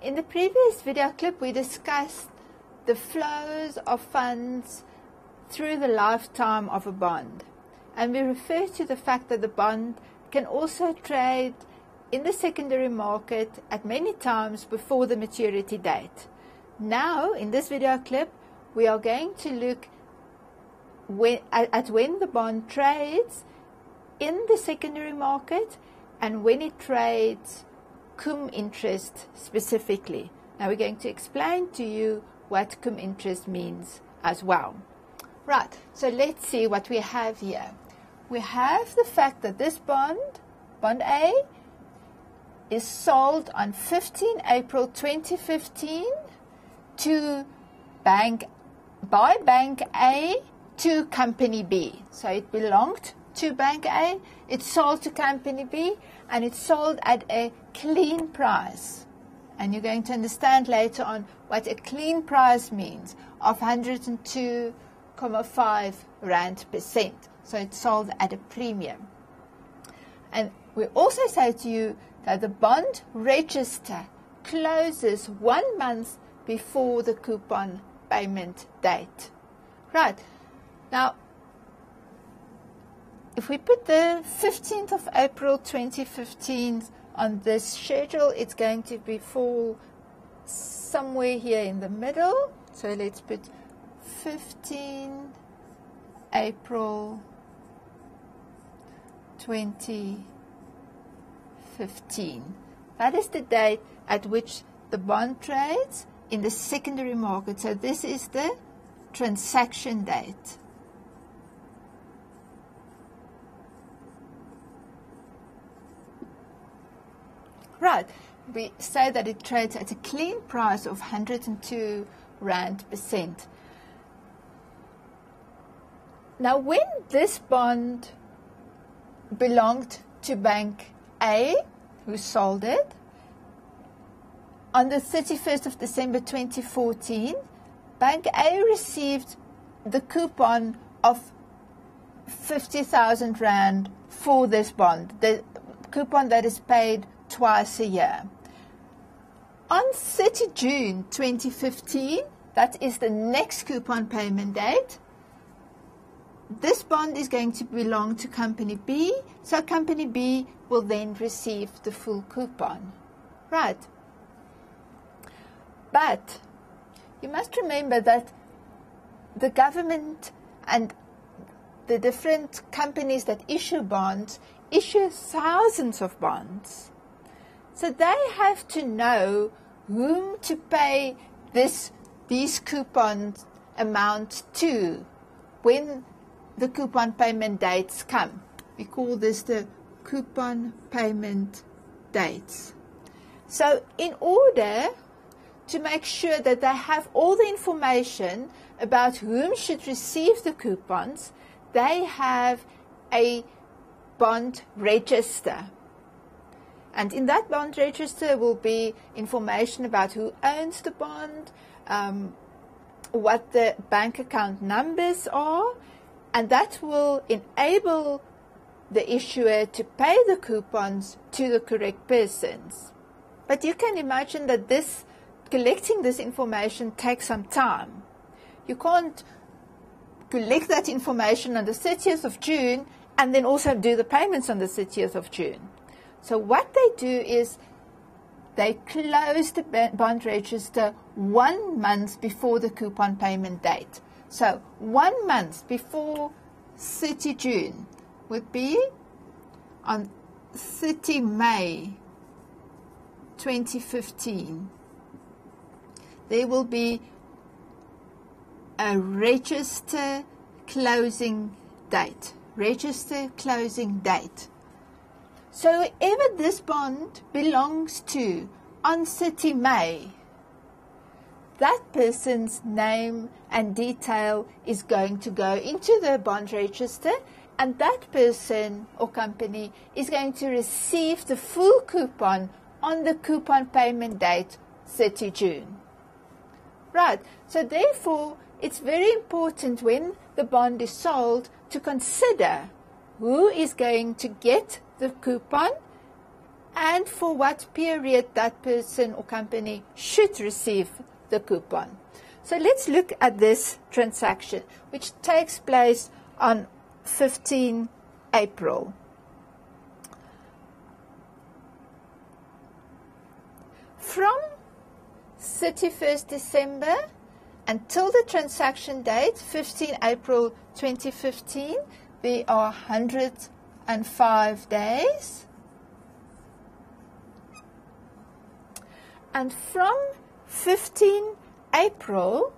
In the previous video clip, we discussed the flows of funds through the lifetime of a bond. And we refer to the fact that the bond can also trade in the secondary market at many times before the maturity date. Now, in this video clip, we are going to look when, at, at when the bond trades in the secondary market and when it trades cum interest specifically. Now we're going to explain to you what cum interest means as well. Right, so let's see what we have here. We have the fact that this bond, bond A, is sold on 15 April 2015 to bank by bank A to company B. So it belonged to bank A, it's sold to company B, and it's sold at a clean price. And you're going to understand later on what a clean price means of 102.5 Rand percent. So it's sold at a premium. And we also say to you that the bond register closes one month before the coupon payment date. Right. Now, if we put the 15th of April 2015 on this schedule, it's going to be fall somewhere here in the middle. So let's put 15 April 2015. That is the date at which the bond trades in the secondary market. So this is the transaction date. Right, we say that it trades at a clean price of 102 Rand percent. Now, when this bond belonged to Bank A, who sold it, on the 31st of December 2014, Bank A received the coupon of 50,000 Rand for this bond, the coupon that is paid twice a year. On 30 June 2015, that is the next coupon payment date, this bond is going to belong to Company B, so Company B will then receive the full coupon. Right. But you must remember that the government and the different companies that issue bonds issue thousands of bonds. So they have to know whom to pay this these coupons amount to when the coupon payment dates come. We call this the coupon payment dates. So in order to make sure that they have all the information about whom should receive the coupons, they have a bond register. And in that bond register will be information about who owns the bond, um, what the bank account numbers are, and that will enable the issuer to pay the coupons to the correct persons. But you can imagine that this collecting this information takes some time. You can't collect that information on the 30th of June and then also do the payments on the 30th of June. So what they do is they close the bond register one month before the coupon payment date. So one month before 30 June would be on 30 May 2015 there will be a register closing date. Register closing date. So whoever this bond belongs to on 30 May, that person's name and detail is going to go into the bond register and that person or company is going to receive the full coupon on the coupon payment date 30 June. Right. So therefore, it's very important when the bond is sold to consider who is going to get the coupon and for what period that person or company should receive the coupon. So let's look at this transaction, which takes place on 15 April. From 31st December until the transaction date, 15 April 2015, there are 105 days. And from 15 April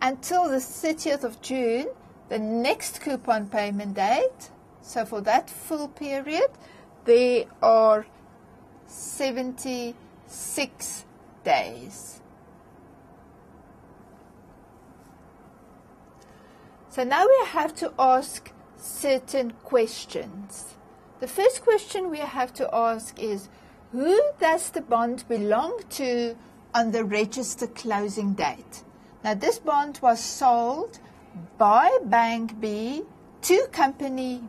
until the 30th of June, the next coupon payment date, so for that full period, there are 76 days. So now we have to ask certain questions. The first question we have to ask is who does the bond belong to on the register closing date? Now, this bond was sold by Bank B to Company,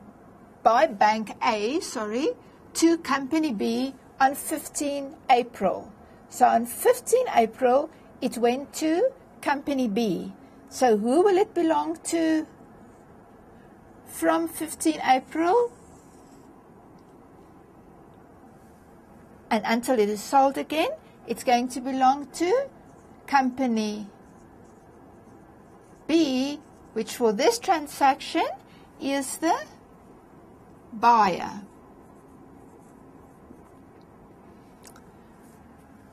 by Bank A, sorry, to Company B on 15 April. So on 15 April, it went to Company B. So who will it belong to from 15 April and until it is sold again? It's going to belong to Company B, which for this transaction is the buyer.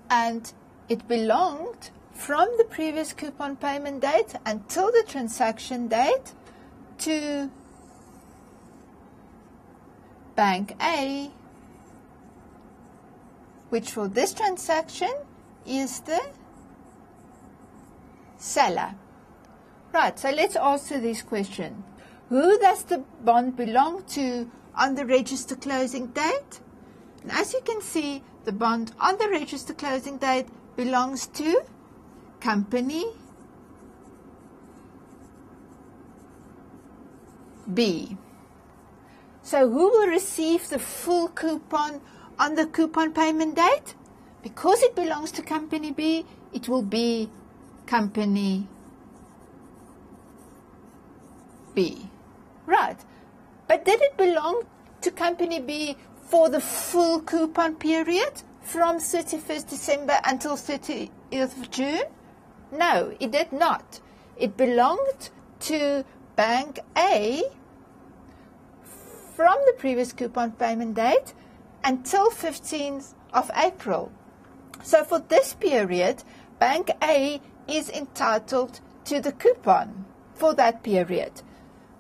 And it belonged from the previous coupon payment date until the transaction date to Bank A, which for this transaction is the seller. Right, so let's answer this question. Who does the bond belong to on the register closing date? And as you can see, the bond on the register closing date belongs to company B. So who will receive the full coupon on the coupon payment date? Because it belongs to company B, it will be company B. Right. But did it belong to company B for the full coupon period from 31st December until 30th of June? No, it did not. It belonged to Bank A from the previous coupon payment date until 15th of April. So for this period, Bank A is entitled to the coupon for that period.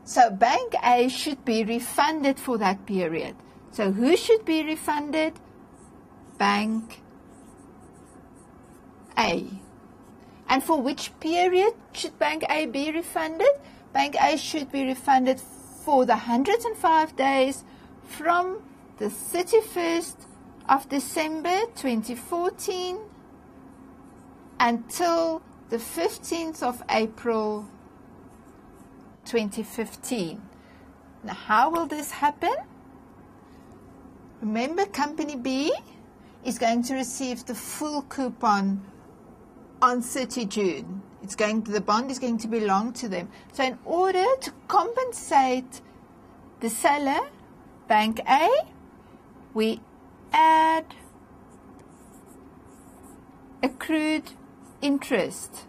So Bank A should be refunded for that period. So who should be refunded? Bank A. And for which period should Bank A be refunded? Bank A should be refunded for the 105 days from the 31st of December 2014 until the 15th of April 2015. Now, how will this happen? Remember, Company B is going to receive the full coupon on 30 June. It's going to, the bond is going to belong to them. So in order to compensate the seller, Bank A, we add accrued interest.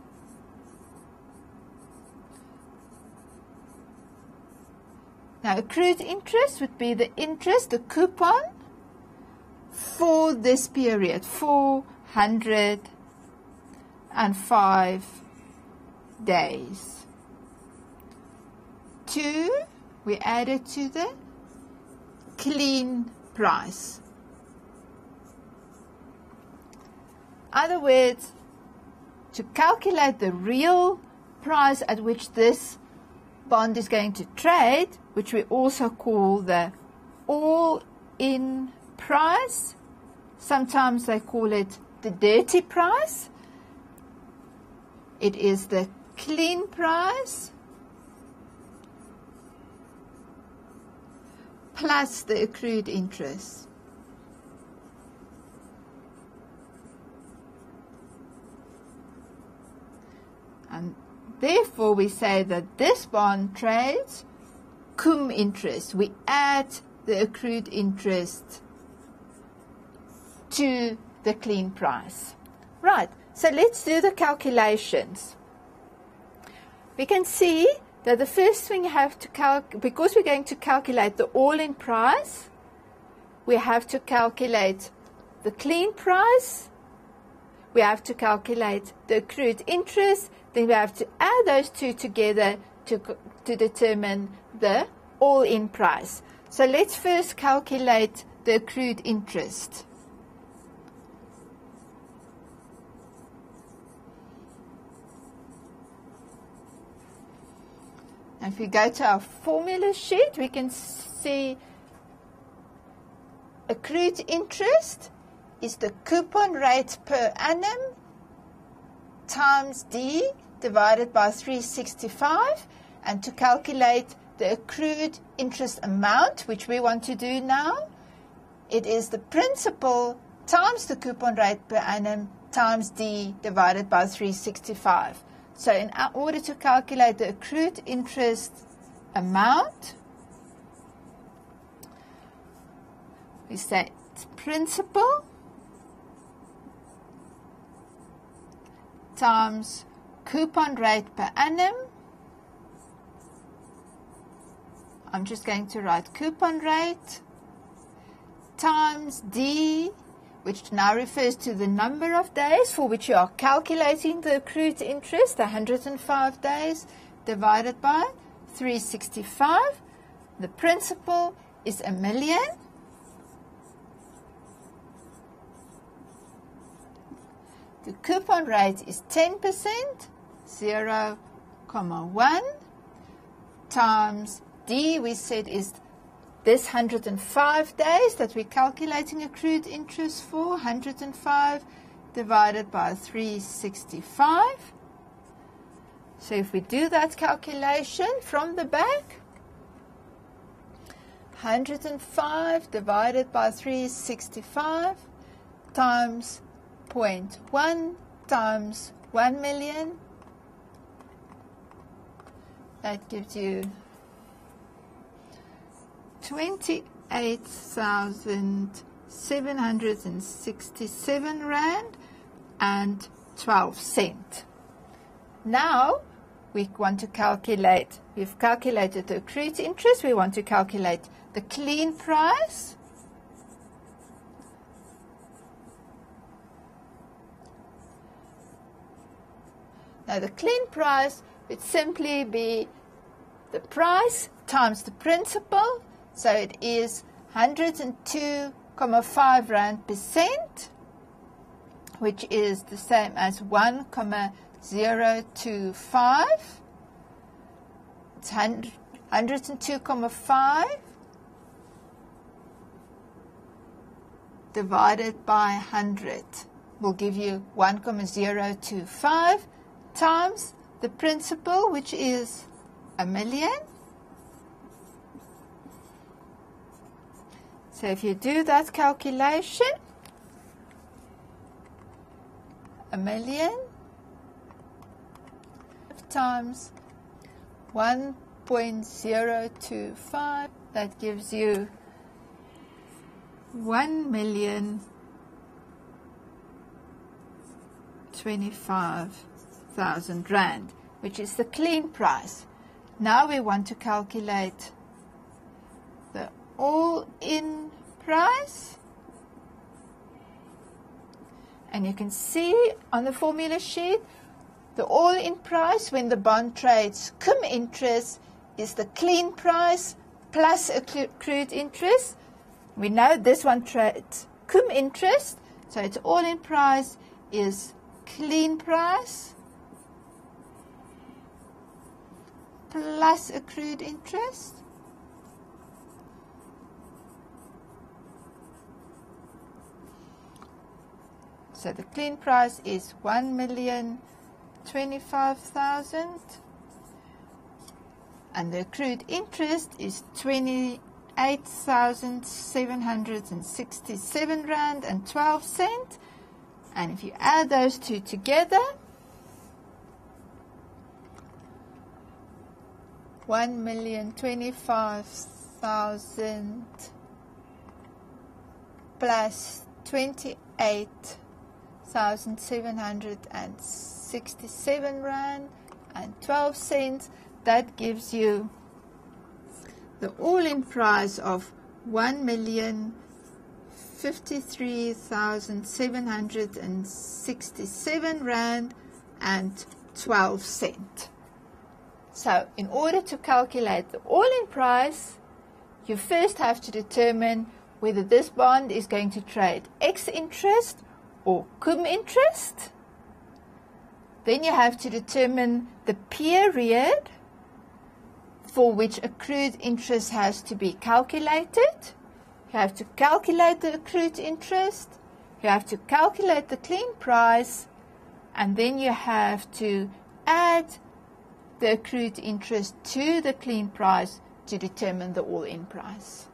Now, accrued interest would be the interest, the coupon for this period, 405 days. Two, we add it to the clean price. Other words, to calculate the real price at which this bond is going to trade, which we also call the all-in price. Sometimes they call it the dirty price. It is the clean price plus the accrued interest. And therefore we say that this bond trades cum interest. We add the accrued interest to the clean price. Right, so let's do the calculations. We can see that the first thing you have to calculate, because we're going to calculate the all-in price, we have to calculate the clean price, we have to calculate the accrued interest, then we have to add those two together to, to determine the all-in price. So let's first calculate the accrued interest. If we go to our formula sheet, we can see accrued interest is the coupon rate per annum times D divided by 365 and to calculate the accrued interest amount, which we want to do now, it is the principal times the coupon rate per annum times D divided by 365. So in order to calculate the accrued interest amount, we say principal times coupon rate per annum. I'm just going to write coupon rate times D which now refers to the number of days for which you are calculating the accrued interest, 105 days divided by 365. The principal is a million. The coupon rate is 10%, 0, 1 times D we said is this 105 days that we're calculating accrued interest for, 105 divided by 365. So if we do that calculation from the back, 105 divided by 365 times 0.1 times 1 million, that gives you 28,767 Rand and 12 cent. Now we want to calculate, we've calculated the accrued interest, we want to calculate the clean price. Now the clean price would simply be the price times the principal so it is 102.5 Rand per cent, which is the same as 1,025. It's 102.5 divided by 100 will give you 1,025 times the principal, which is a million, So if you do that calculation, a million times 1.025, that gives you 1 million 25,000 rand, which is the clean price. Now we want to calculate the all-in price. And you can see on the formula sheet, the all-in price when the bond trades cum interest is the clean price plus accrued interest. We know this one trades cum interest, so its all-in price is clean price plus accrued interest. So the clean price is one million twenty-five thousand, and the accrued interest is twenty-eight thousand seven hundred and sixty-seven rand and twelve cent. And if you add those two together, one million twenty-five thousand plus twenty-eight thousand seven hundred and sixty-seven rand and twelve cents. That gives you the all-in price of one million fifty-three thousand seven hundred and sixty-seven rand and twelve cent. So in order to calculate the all-in price, you first have to determine whether this bond is going to trade ex interest or cum interest. Then you have to determine the period for which accrued interest has to be calculated. You have to calculate the accrued interest. You have to calculate the clean price. And then you have to add the accrued interest to the clean price to determine the all-in price.